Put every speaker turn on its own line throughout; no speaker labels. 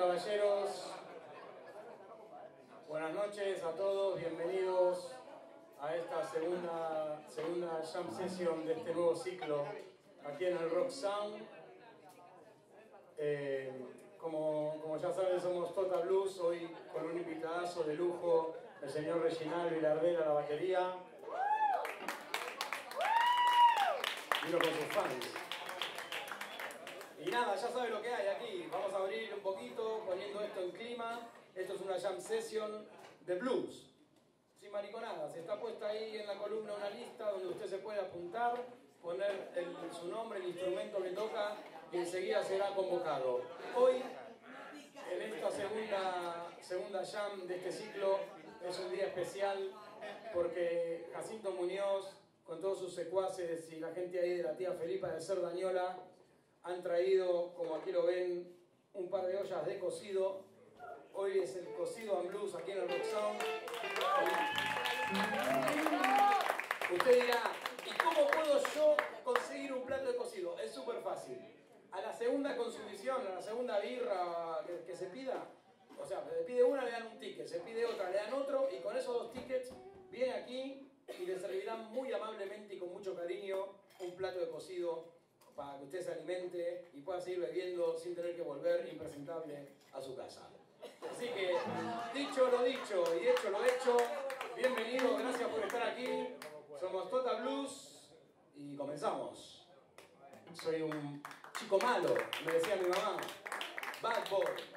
caballeros. Buenas noches a todos, bienvenidos a esta segunda, segunda jam session de este nuevo ciclo aquí en el Rock Sound. Eh, como, como, ya saben, somos Total Blues, hoy con un invitadazo de lujo, el señor Reginald Vilardera, la batería. Vino con sus fans. Y nada, ya saben lo que hay aquí. Vamos a abrir un poquito poniendo esto en clima. Esto es una jam session de blues. Sin mariconadas. Está puesta ahí en la columna una lista donde usted se puede apuntar, poner su nombre, el instrumento que toca y enseguida será convocado. Hoy, en esta segunda, segunda jam de este ciclo, es un día especial porque Jacinto Muñoz, con todos sus secuaces y la gente ahí de la tía Felipa de Cerdañola, han traído, como aquí lo ven, un par de ollas de cocido. Hoy es el cocido and blues aquí en el Rock Sound. Usted dirá, ¿y cómo puedo yo conseguir un plato de cocido? Es súper fácil. A la segunda consumición, a la segunda birra que, se pida, o sea, se pide una, le dan un ticket, se pide otra, le dan otro, y con esos dos tickets viene aquí y le servirán muy amablemente y con mucho cariño un plato de cocido para que usted se alimente y pueda seguir bebiendo sin tener que volver impresentable a su casa. Así que, dicho lo dicho y hecho lo hecho, bienvenidos, gracias por estar aquí. Somos Total Blues y comenzamos. Soy un chico malo, me decía mi mamá. Bad boy.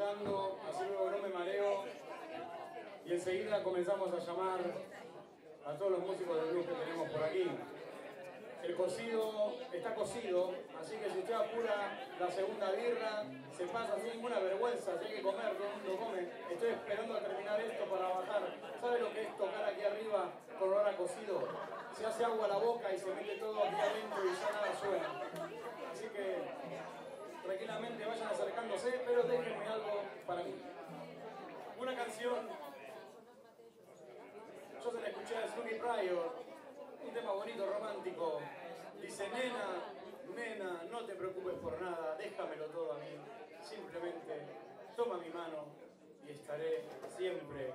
cantando, así luego no me mareo. Y enseguida comenzamos a llamar a todos los músicos del grupo que tenemos por aquí. El cocido está cocido, así que si usted apura la segunda birra, se pasa sin ninguna vergüenza, si hay que comer, todo el mundo come. Estoy esperando a terminar esto para bajar. ¿Sabe lo que es tocar aquí arriba con olor a cocido? Se hace agua a la boca y se mete todo aquí adentro y ya nada suena. Así que tranquilamente vayan acercándose, pero déjenme algo para mí. Una canción, yo se la escuché a Snooki Pryor, un tema bonito, romántico. Dice, nena, nena, no te preocupes por nada, déjamelo todo a mí. Simplemente toma mi mano y estaré siempre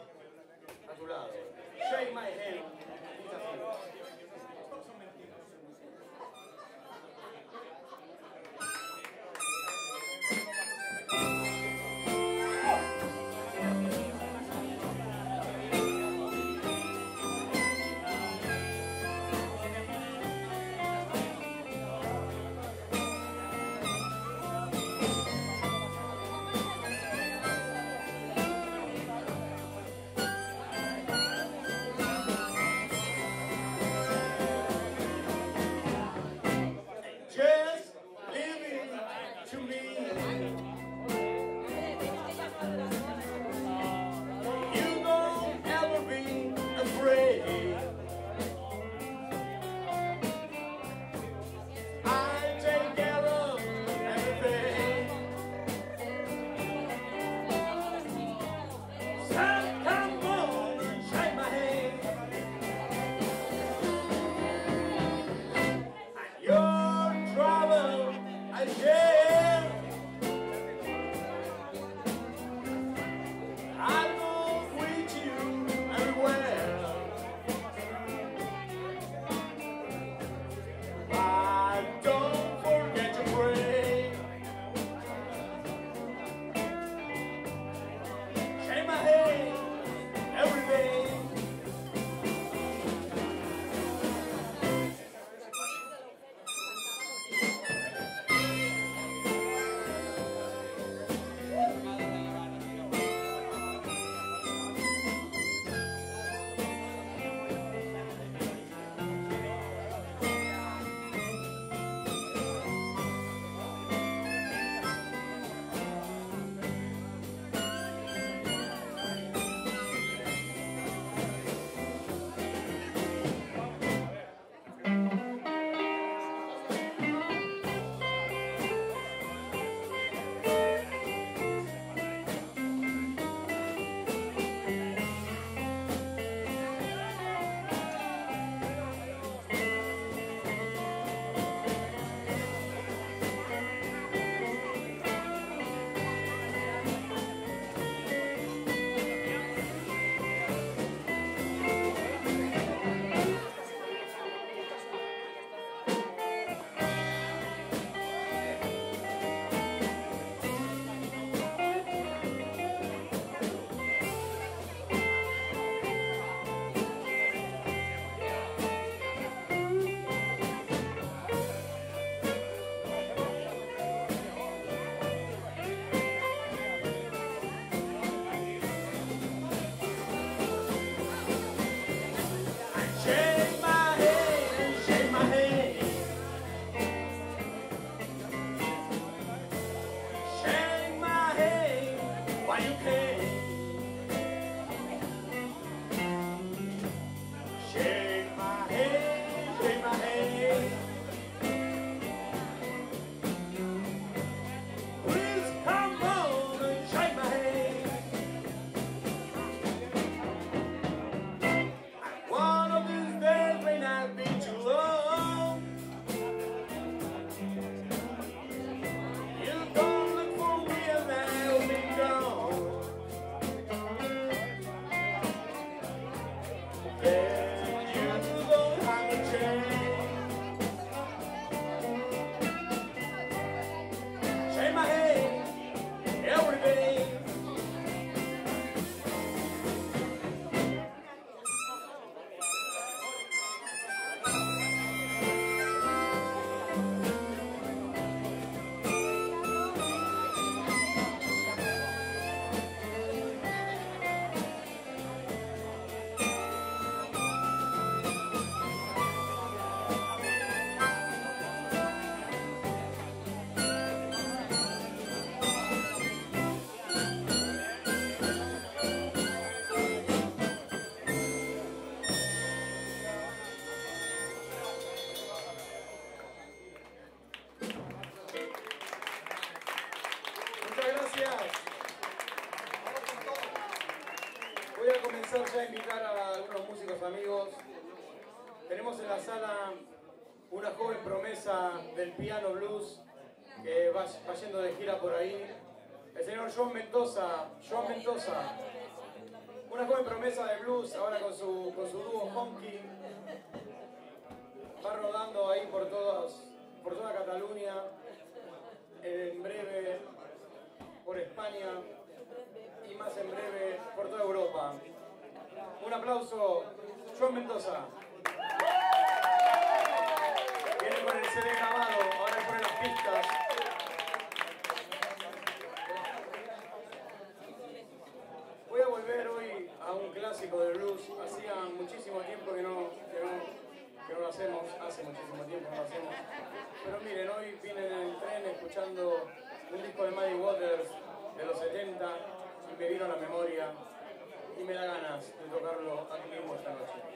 a invitar a algunos músicos amigos. Tenemos en la sala una joven promesa del piano blues que va, yendo de gira por ahí. El señor Joan Mendoza. Joan Mendoza. Una joven promesa de blues ahora con su, con su dúo Honky. Va rodando ahí por, todos, por toda Cataluña. En breve por España y más en breve por toda Europa. Un aplauso, Joan Mendoza. Viene con el CD grabado, ahora pone las pistas. Voy a volver hoy a un clásico de blues. Hacía muchísimo tiempo que no, que no, lo hacemos, hace muchísimo tiempo que no lo hacemos. Pero miren, hoy vine en el tren escuchando un disco de Muddy Waters de los 70 y me vino a la memoria y me da ganas de tocarlo aquí mismo esta noche.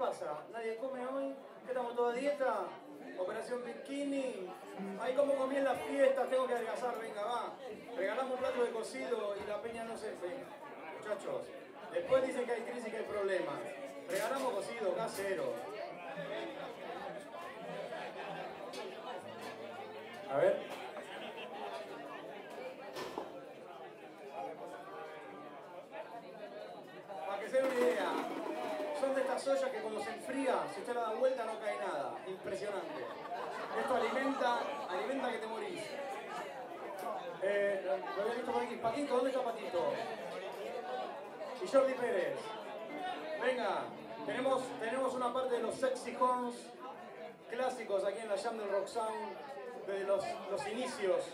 Pasa? ¿Nadie come hoy? ¿Qué estamos toda dieta? ¿Operación bikini? Ay, ¿cómo comí en las fiestas? Tengo que adelgazar, venga, va. Regalamos un plato de cocido y la peña no se... Venga, muchachos, después dicen que hay crisis y que hay problemas. Regalamos cocido casero. A ver. Para que se den una idea, son de estas ollas enfría, si usted la da vuelta no cae nada. Impresionante. Esto alimenta, alimenta que te morís. Eh, lo había visto por aquí. Patito, ¿dónde está Patito? Y Jordi Pérez. Venga, tenemos, tenemos una parte de los sexy horns clásicos aquí en la Jam del Rock Sound, de los, los inicios.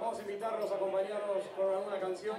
Vamos a invitarlos a acompañarnos con alguna canción.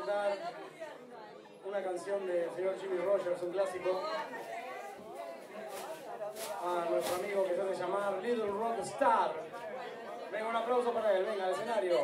cantar una canción del señor Jimmy Rogers, un clásico, a nuestro amigo que se hace llamar Little Rock Star. Venga, un aplauso para él, venga, al escenario.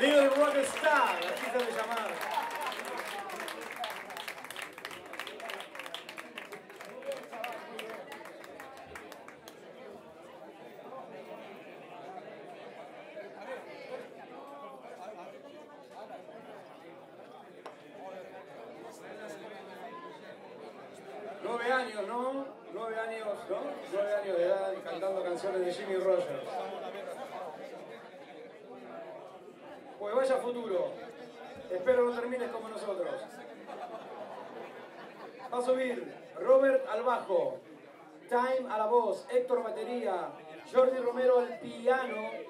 Little Rockstar, así se le llamaba. Romero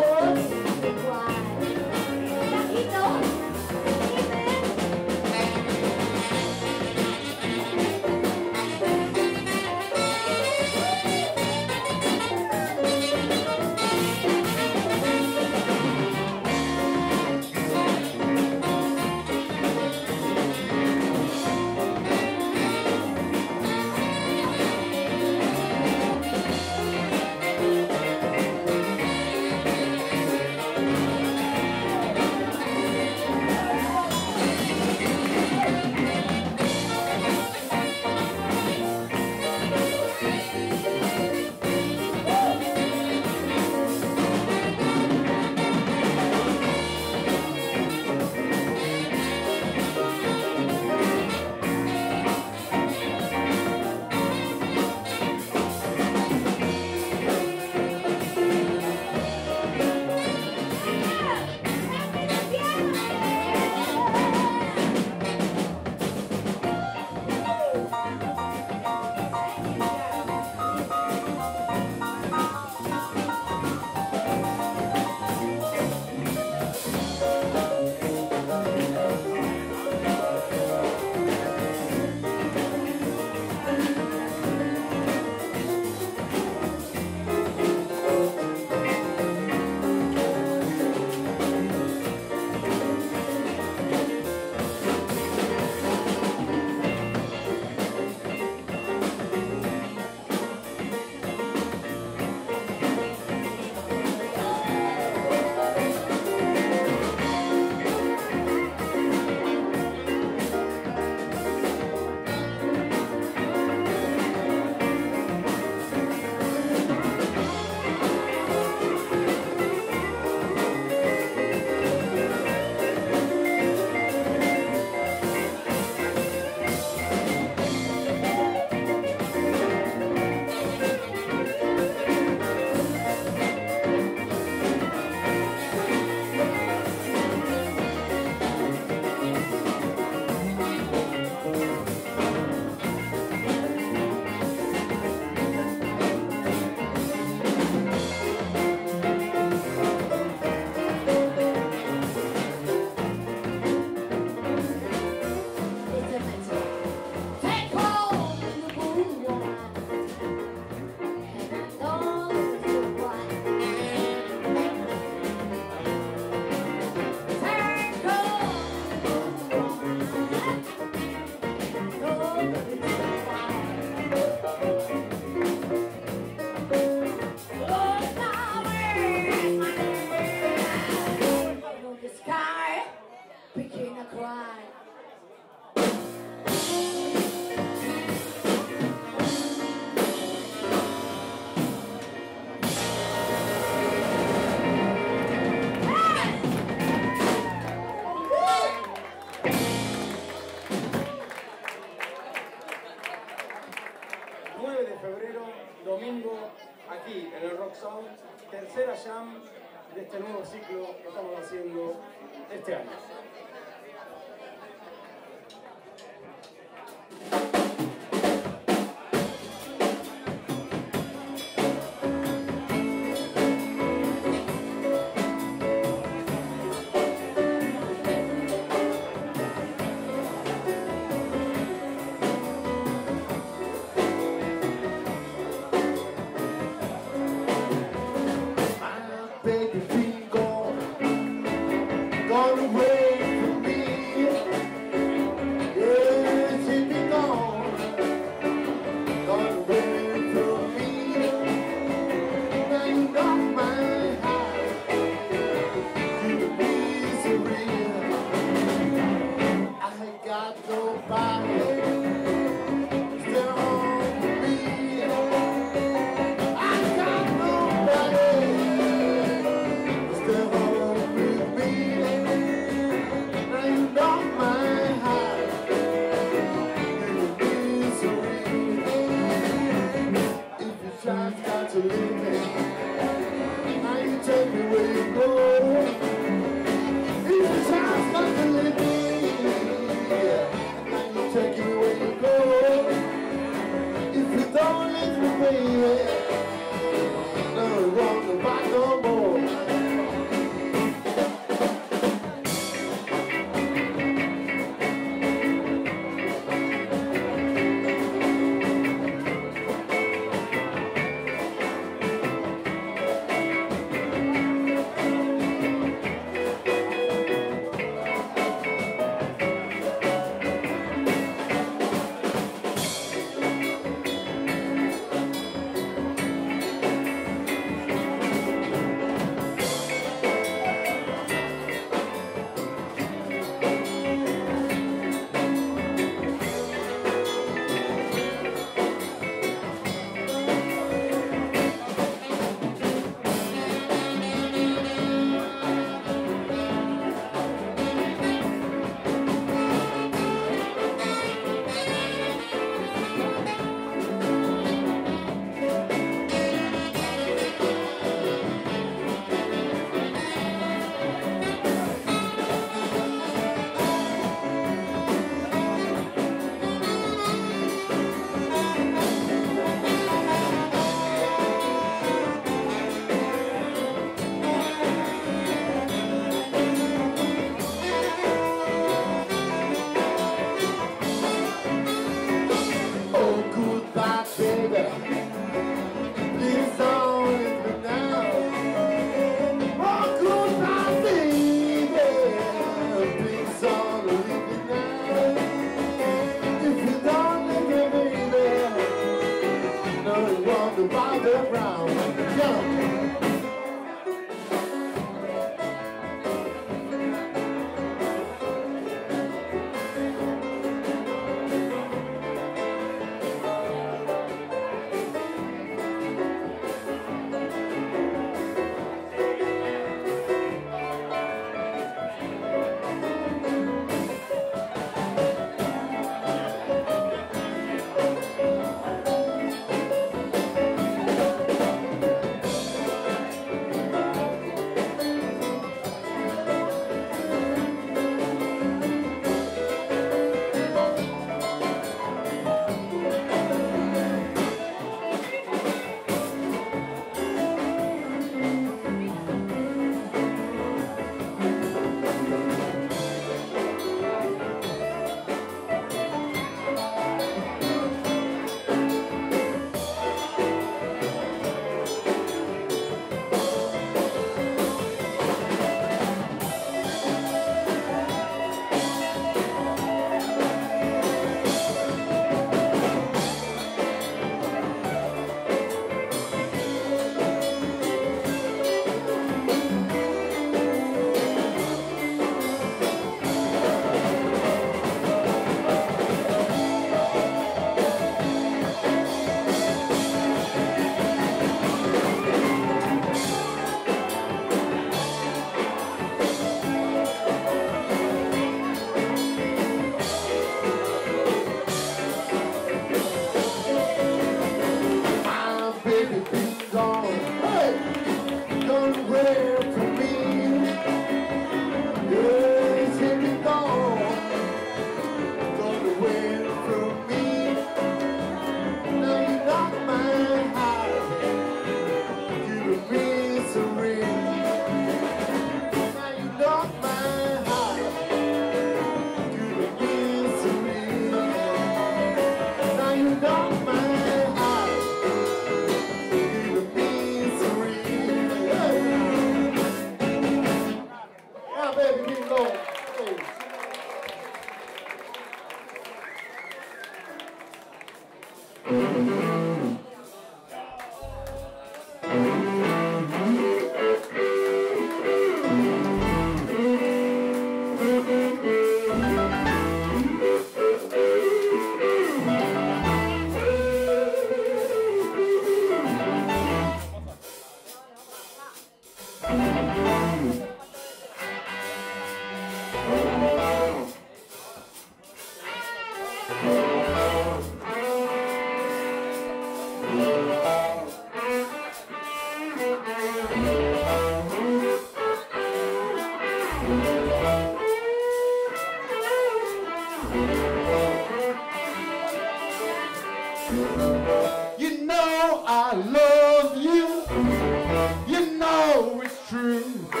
true.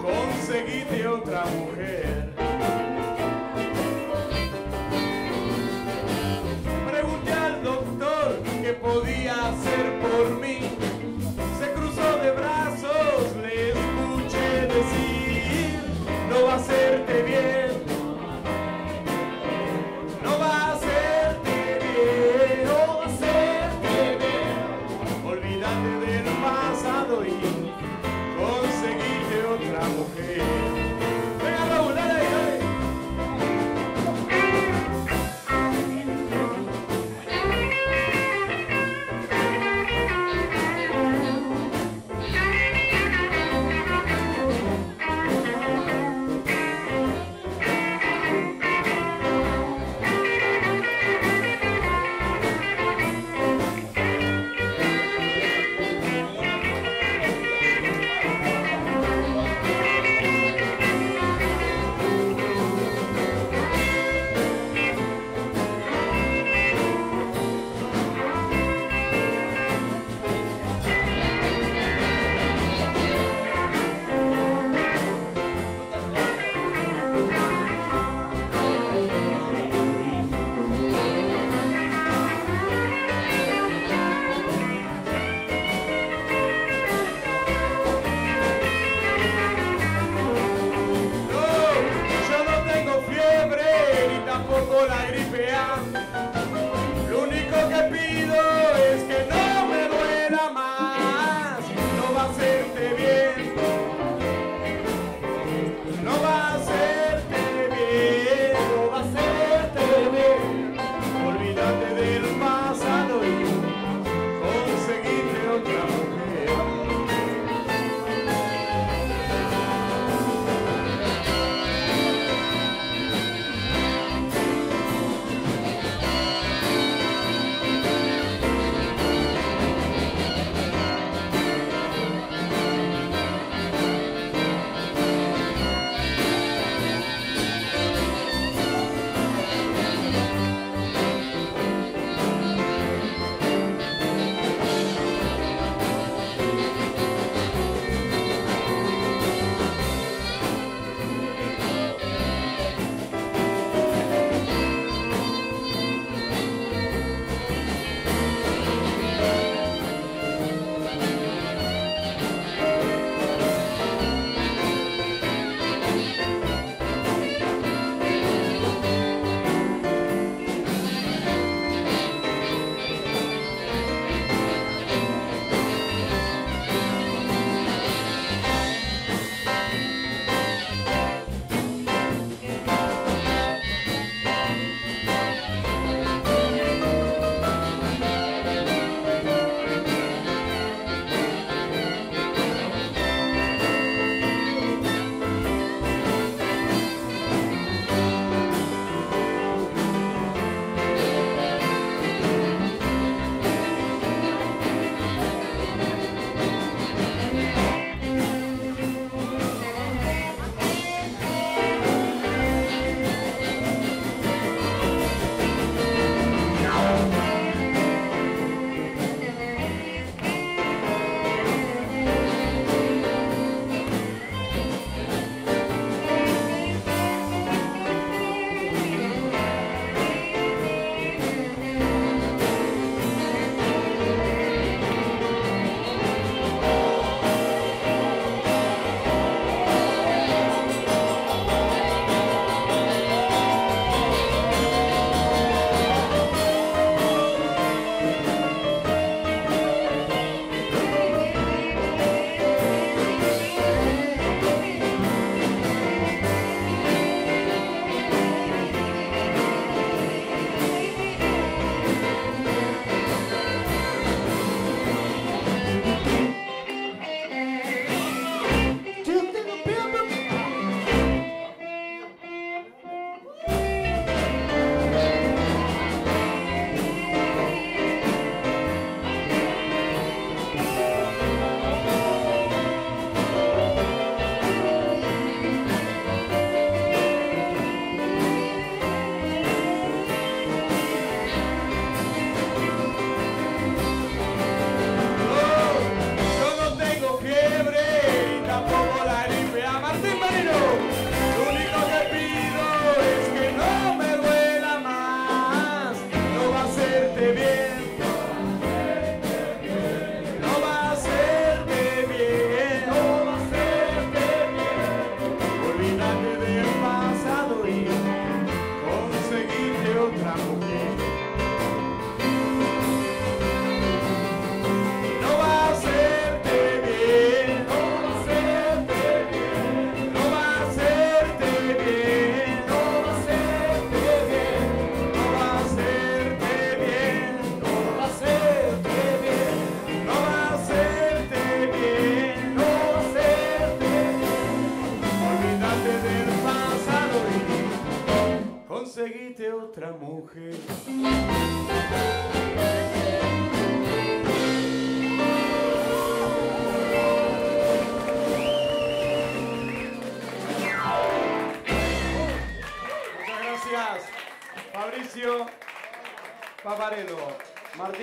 Conseguite otra mujer.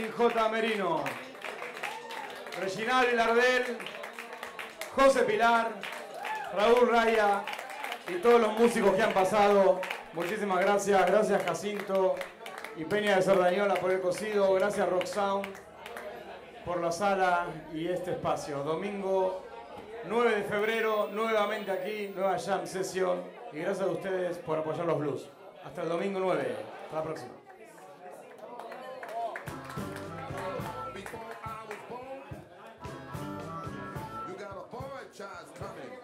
J. Merino, Reginald Lardel, José Pilar, Raúl Raya y todos los músicos que han pasado. Muchísimas gracias, gracias Jacinto y Peña de Sardañola por el cocido, gracias Rock Sound por la sala y este espacio. Domingo 9 de febrero, nuevamente aquí, nueva jam session y gracias a ustedes por apoyar los blues. Hasta el domingo 9, hasta la próxima. Child's coming.